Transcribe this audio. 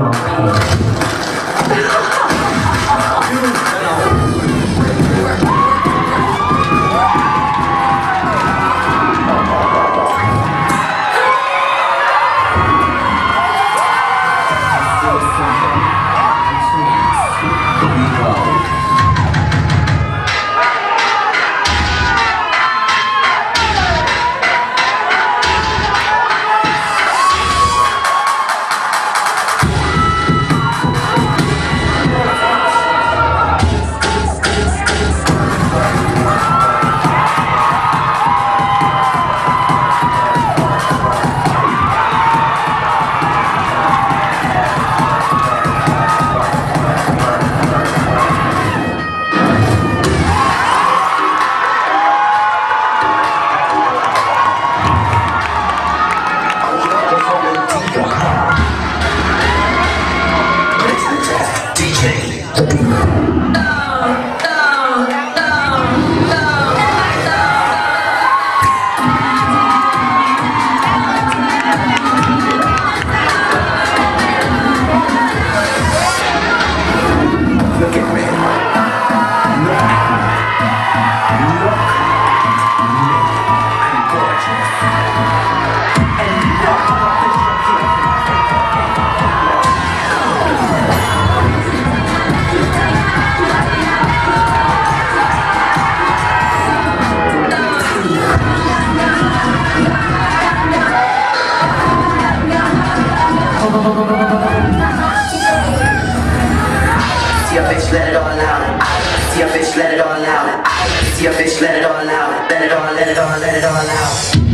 your See a bitch, let it all out. See a bitch, let it all out. See a bitch, let it all out. Let it all, let it all, let it all out.